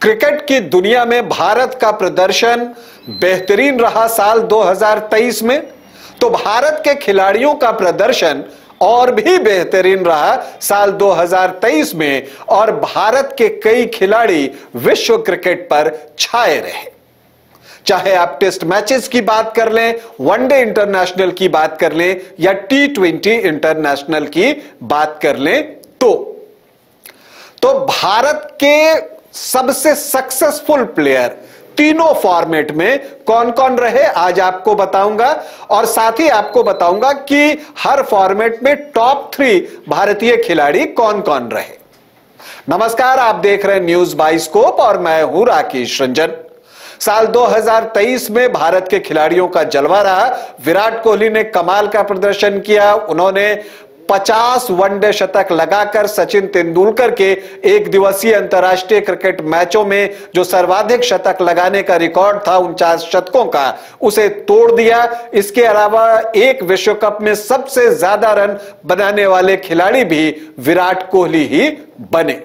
Cricket की दुनिया में भारत का प्रदर्शन बेहतरीन रहा साल 2023 में तो भारत के खिलाड़ियों का प्रदर्शन और भी बेहतरीन रहा साल 2023 में, और भारत के कई खिलाड़ी विश्व क्रिकेट पर छाए रहे। चाहे आप टेस्ट मैचेस की बात कर लें, वनडे इंटरनेशनल की बात कर लें, या टी ट्वेंटी इंटरनेशनल की बात कर लें तो तो भारत के सबसे सक्सेसफुल प्लेयर तीनों फॉर्मेट में कौन कौन रहे, आज आपको बताऊँगा। और साथ ही आपको बताऊँगा कि हर फॉर्मेट में टॉप थ्री भारतीय खिलाड़ी कौन कौन रहे। नमस्कार, आप देख रहे हैं न्यूज़ बाइस्कोप और मैं हूँ राकेश रंजन। साल 2023 में भारत के खिलाड़ियों का जलवा रहा। विराट कोहली ने कमाल का प्रदर्शन किया। उन्होंने 50 वनडे शतक लगाकर सचिन तेंदुलकर के एक दिवसीय अंतर्राष्ट्रीय क्रिकेट मैचों में जो सर्वाधिक शतक लगाने का रिकॉर्ड था उनचास शतकों का, उसे तोड़ दिया। इसके अलावा एक विश्व कप में सबसे ज़्यादा रन बनाने वाले खिलाड़ी भी विराट कोहली ही बने।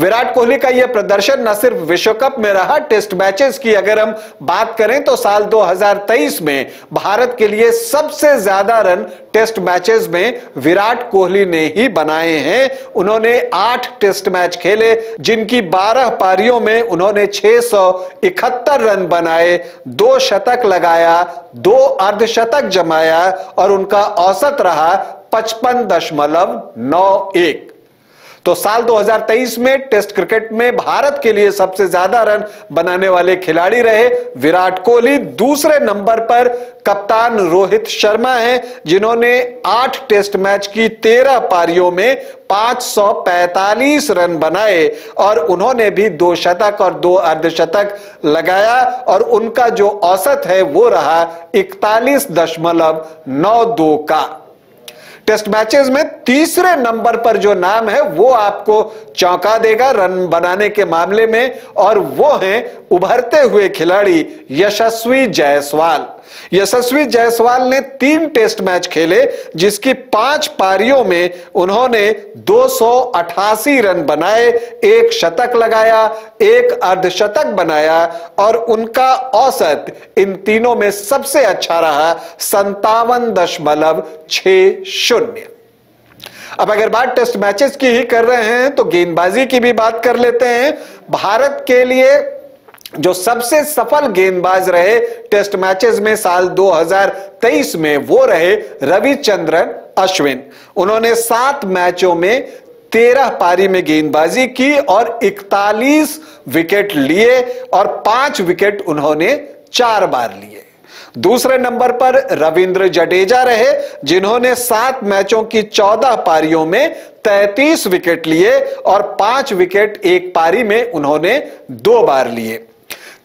विराट कोहली का यह प्रदर्शन न सिर्फ़ विश्व कप में रहा, टेस्ट मैचेस की अगर हम बात करें तो साल 2023 में भारत के लिए सबसे ज़्यादा रन टेस्ट मैचेस में विराट कोहली ने ही बनाए हैं। उन्होंने आठ टेस्ट मैच खेले, जिनकी 12 पारियों में उन्होंने 671 रन बनाए, दो शतक लगाया, दो अर्धशतक जमाया और उनका औसत रहा पचपन दशमलव नौ एक। तो साल 2023 में टेस्ट क्रिकेट में भारत के लिए सबसे ज़्यादा रन बनाने वाले खिलाड़ी रहे विराट कोहली। दूसरे नंबर पर कप्तान रोहित शर्मा हैं, जिन्होंने आठ टेस्ट मैच की तेरह पारियों में 545 रन बनाए और उन्होंने भी दो शतक और दो अर्धशतक लगाया और उनका जो औसत है वो रहा इकतालीस दशमलव नौ दो का। टेस्ट मैचेस में तीसरे नंबर पर जो नाम है, वो आपको चौंका देगा रन बनाने के मामले में, और वो है उभरते हुए खिलाड़ी यशस्वी जायसवाल। यशस्वी जायसवाल ने तीन टेस्ट मैच खेले, जिसकी पाँच पारियों में उन्होंने 288 रन बनाए, एक शतक लगाया, एक अर्धशतक बनाया और उनका औसत इन तीनों में सबसे अच्छा रहा संतावन दशमलव छ शून्य। अब अगर बात टेस्ट मैचेस की ही कर रहे हैं तो गेंदबाजी की भी बात कर लेते हैं। भारत के लिए जो सबसे सफल गेंदबाज रहे टेस्ट मैचेस में साल 2023 में, वो रहे रविचंद्रन अश्विन। उन्होंने सात मैचों में तेरह पारी में गेंदबाजी की और 41 विकेट लिए और पाँच विकेट उन्होंने चार बार लिए। दूसरे नंबर पर रविंद्र जडेजा रहे, जिन्होंने सात मैचों की चौदह पारियों में तैतीस विकेट लिए और पाँच विकेट एक पारी में उन्होंने दो बार लिए।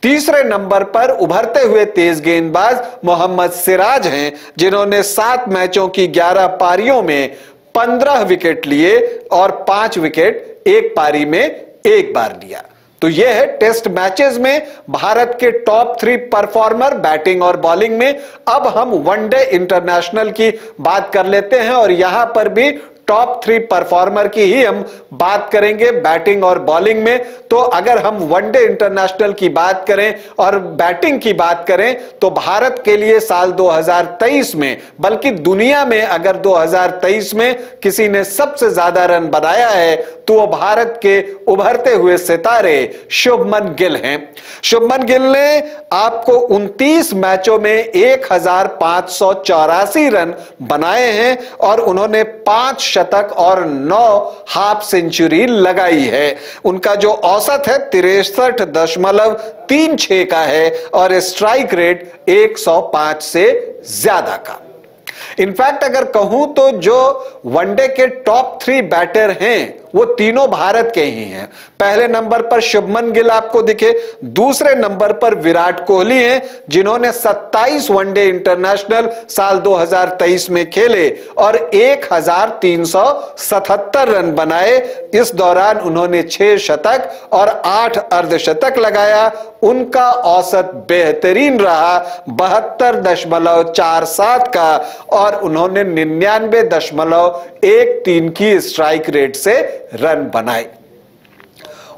तीसरे नंबर पर उभरते हुए तेज गेंदबाज मोहम्मद सिराज हैं, जिन्होंने सात मैचों की ग्यारह पारियों में पंद्रह विकेट लिए और पाँच विकेट एक पारी में एक बार लिया। तो यह है टेस्ट मैचेस में भारत के टॉप थ्री परफॉर्मर बैटिंग और बॉलिंग में। अब हम वनडे इंटरनेशनल की बात कर लेते हैं और यहाँ पर भी टॉप थ्री परफॉर्मर की ही हम बात करेंगे बैटिंग और बॉलिंग में। तो अगर हम वनडे इंटरनेशनल की बात करें और बैटिंग की बात करें तो भारत के लिए साल 2023 में, बल्कि दुनिया में अगर 2023 में किसी ने सबसे ज़्यादा रन बनाया है तो वो भारत के उभरते हुए सितारे शुभमन गिल हैं। शुभमन गिल ने आपको 29 मैचों में एक रन बनाए हैं और उन्होंने पाँच शतक और नौ हाफ़ सेंचुरी लगाई है। उनका जो औसत है, तिरसठ दशमलव तीन छ का है और स्ट्राइक रेट 105 से ज़्यादा का। इनफैक्ट अगर कहूँ तो जो वनडे के टॉप थ्री बैटर हैं वो तीनों भारत के ही हैं। पहले नंबर पर शुभमन गिल आपको दिखे, दूसरे नंबर पर विराट कोहली हैं, जिन्होंने 27 वनडे इंटरनेशनल साल 2023 में खेले और 1377 रन बनाए। इस दौरान उन्होंने छह शतक और आठ अर्धशतक लगाया। उनका औसत बेहतरीन रहा बहत्तर दशमलव चार सात का और उन्होंने निन्यानवे दशमलव एक तीन की स्ट्राइक रेट से रन बनाए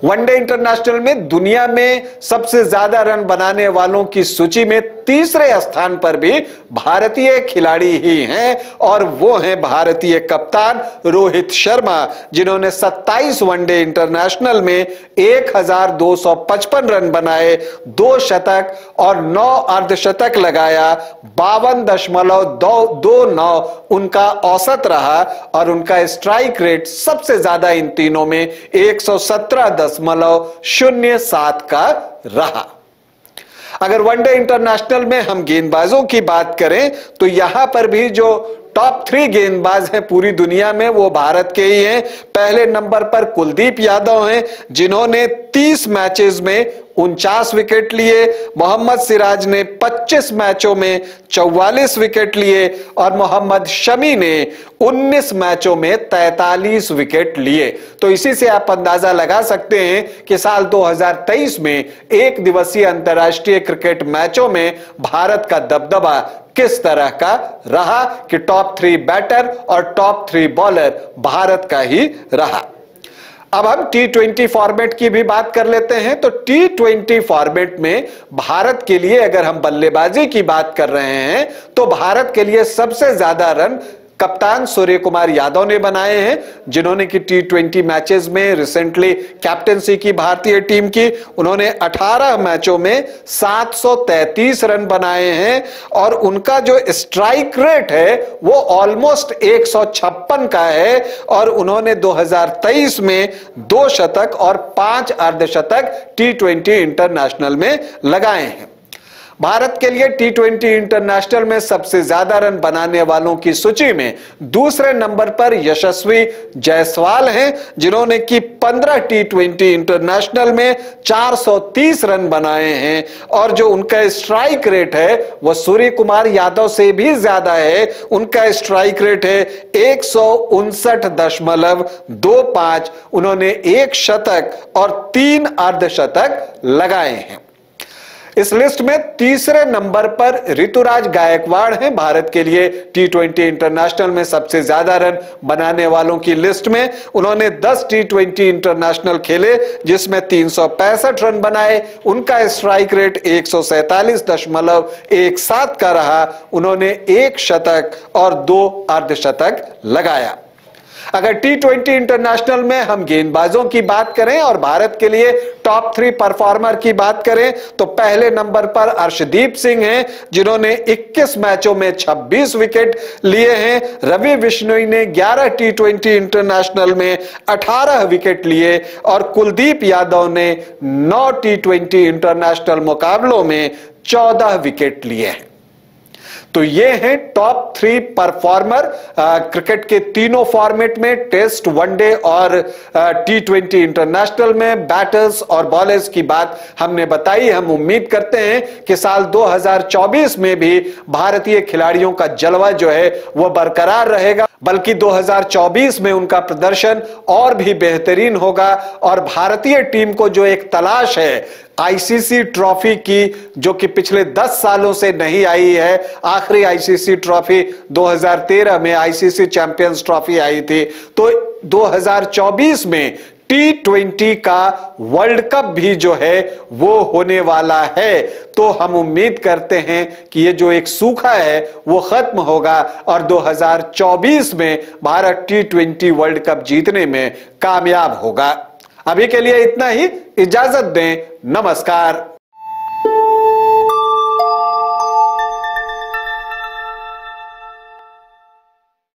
वनडे इंटरनेशनल में दुनिया में सबसे ज़्यादा रन बनाने वालों की सूची में तीसरे स्थान पर भी भारतीय खिलाड़ी ही हैं और वो हैं भारतीय कप्तान रोहित शर्मा, जिन्होंने 27 वनडे इंटरनेशनल में 1255 रन बनाए, दो शतक और नौ अर्धशतक लगाया, बावन दशमलव दो दो नौ उनका औसत रहा और उनका स्ट्राइक रेट सबसे ज़्यादा इन तीनों में एक सौ सत्रह दशमलव शून्य सात का रहा। अगर वनडे इंटरनेशनल में हम गेंदबाजों की बात करें तो यहाँ पर भी जो टॉप थ्री गेंदबाज हैं पूरी दुनिया में, वो भारत के ही हैं। पहले नंबर पर कुलदीप यादव हैं, जिन्होंने 30 मैचेस में उनचास विकेट लिए, मोहम्मद सिराज ने 25 मैचों में 44 विकेट लिए और मोहम्मद शमी ने 19 मैचों में 43 विकेट लिए। तो इसी से आप अंदाज़ा लगा सकते हैं कि साल 2023 में एक दिवसीय अंतर्राष्ट्रीय क्रिकेट मैचों में भारत का दबदबा किस तरह का रहा कि टॉप थ्री बैटर और टॉप थ्री बॉलर भारत का ही रहा। अब हम टी ट्वेंटी फॉर्मेट की भी बात कर लेते हैं। तो टी ट्वेंटी फॉर्मेट में भारत के लिए अगर हम बल्लेबाजी की बात कर रहे हैं तो भारत के लिए सबसे ज़्यादा रन कप्तान सूर्य कुमार यादव ने बनाए हैं, जिन्होंने की टी ट्वेंटी मैचेस में रिसेंटली कैप्टनसी की भारतीय टीम की। उन्होंने 18 मैचों में 733 रन बनाए हैं और उनका जो स्ट्राइक रेट है, वो ऑलमोस्ट एक सौ छप्पन का है और उन्होंने 2023 में दो शतक और पाँच अर्धशतक टी ट्वेंटी इंटरनेशनल में लगाए हैं। भारत के लिए टी ट्वेंटी इंटरनेशनल में सबसे ज़्यादा रन बनाने वालों की सूची में दूसरे नंबर पर यशस्वी जायसवाल हैं, जिन्होंने की 15 टी ट्वेंटी इंटरनेशनल में 430 रन बनाए हैं। और जो उनका स्ट्राइक रेट है वह सूर्य कुमार यादव से भी ज़्यादा है। उनका स्ट्राइक रेट है एक दशमलव दो पाँच। उन्होंने एक शतक और तीन अर्धशतक लगाए हैं। इस लिस्ट में तीसरे नंबर पर ऋतुराज गायकवाड़ हैं। भारत के लिए टी ट्वेंटी इंटरनेशनल में सबसे ज़्यादा रन बनाने वालों की लिस्ट में उन्होंने 10 टी ट्वेंटी इंटरनेशनल खेले, जिसमें तीन सौ पैंसठ रन बनाए। उनका स्ट्राइक रेट एक का रहा। उन्होंने एक शतक और दो अर्धशतक लगाया। अगर टी ट्वेंटी इंटरनेशनल में हम गेंदबाजों की बात करें और भारत के लिए टॉप थ्री परफॉर्मर की बात करें तो पहले नंबर पर अर्शदीप सिंह हैं, जिन्होंने 21 मैचों में 26 विकेट लिए हैं। रवि बिश्नोई ने 11 टी ट्वेंटी इंटरनेशनल में 18 विकेट लिए और कुलदीप यादव ने 9 टी ट्वेंटी इंटरनेशनल मुकाबलों में 14 विकेट लिए हैं। तो ये हैं टॉप थ्री परफॉर्मर क्रिकेट के तीनों फॉर्मेट में टेस्ट वनडे और टी ट्वेंटी इंटरनेशनल में बैटर्स और बॉलर्स की बात हमने बताई। हम उम्मीद करते हैं कि साल 2024 में भी भारतीय खिलाड़ियों का जलवा जो है वह बरकरार रहेगा। बल्कि 2024 में उनका प्रदर्शन और भी बेहतरीन होगा और भारतीय टीम को जो एक तलाश है आईसीसी ट्रॉफी की, जो कि पिछले 10 सालों से नहीं आई है, आखिरी आईसीसी ट्रॉफी 2013 में आईसीसी चैंपियंस ट्रॉफी आई थी। तो 2024 में टी ट्वेंटी का वर्ल्ड कप भी जो है, वो होने वाला है। तो हम उम्मीद करते हैं कि ये जो एक सूखा है, वो खत्म होगा और 2024 में Bharat T twenty world cup जीतने में कामयाब होगा। अभी के लिए इतना ही। इजाज़त दें। नमस्कार।